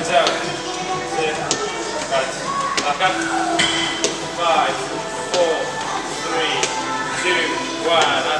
Hands out. Six. Right. Back up. Five, four, three, two, one.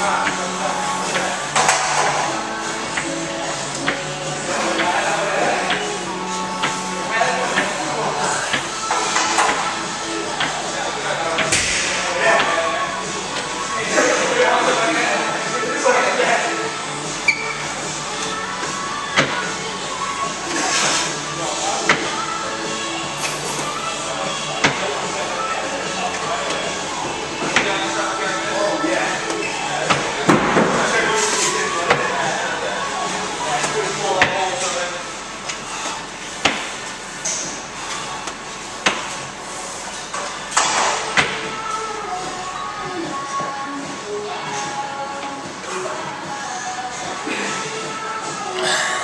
啊。Yeah.